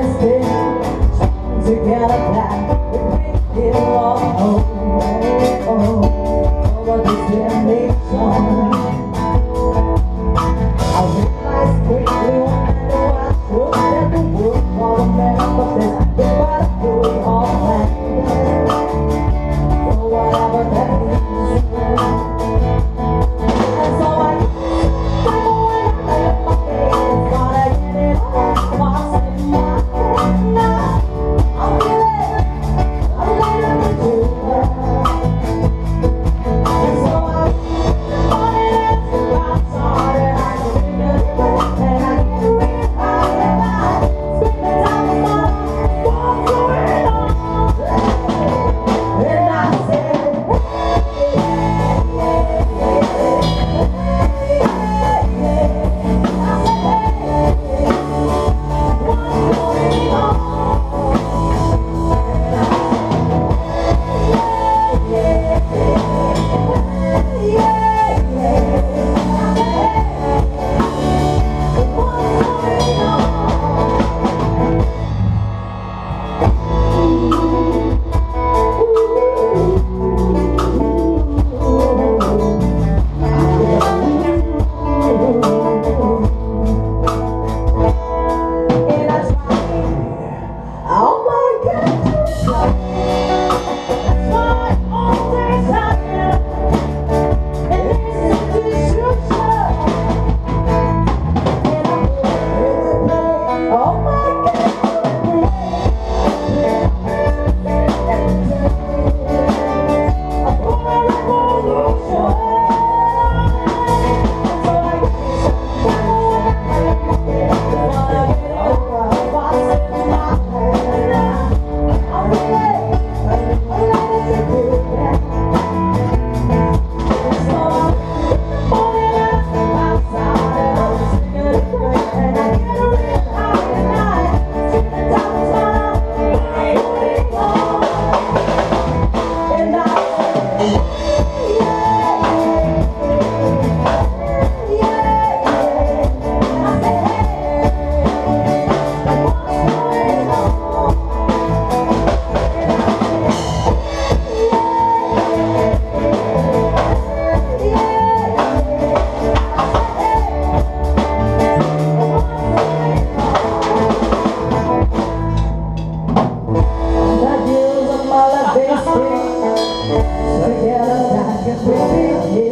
este So yeah, i can't just waiting